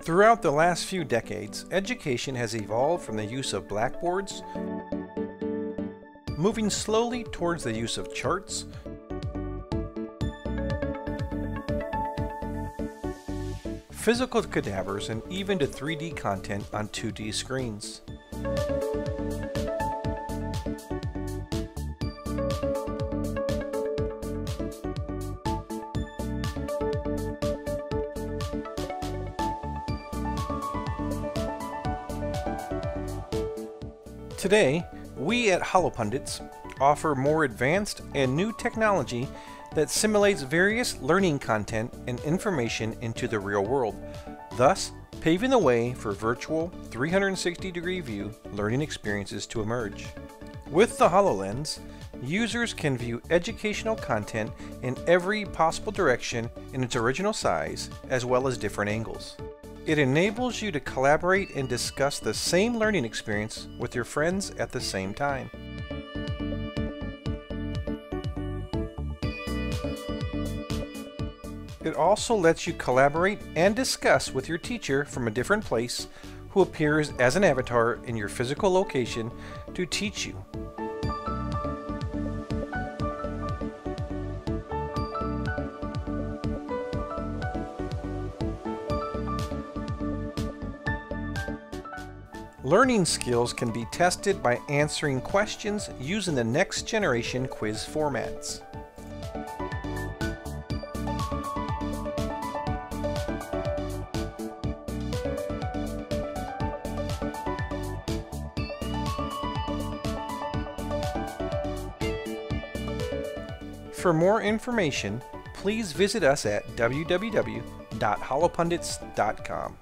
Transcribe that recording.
Throughout the last few decades, education has evolved from the use of blackboards, moving slowly towards the use of charts, physical cadavers, and even to 3D content on 2D screens. Today, we at HoloPundits offer more advanced and new technology that simulates various learning content and information into the real world, thus paving the way for virtual 360 degree view learning experiences to emerge. With the HoloLens, users can view educational content in every possible direction in its original size as well as different angles. It enables you to collaborate and discuss the same learning experience with your friends at the same time. It also lets you collaborate and discuss with your teacher from a different place who appears as an avatar in your physical location to teach you. Learning skills can be tested by answering questions using the next generation quiz formats. For more information, please visit us at www.holopundits.com.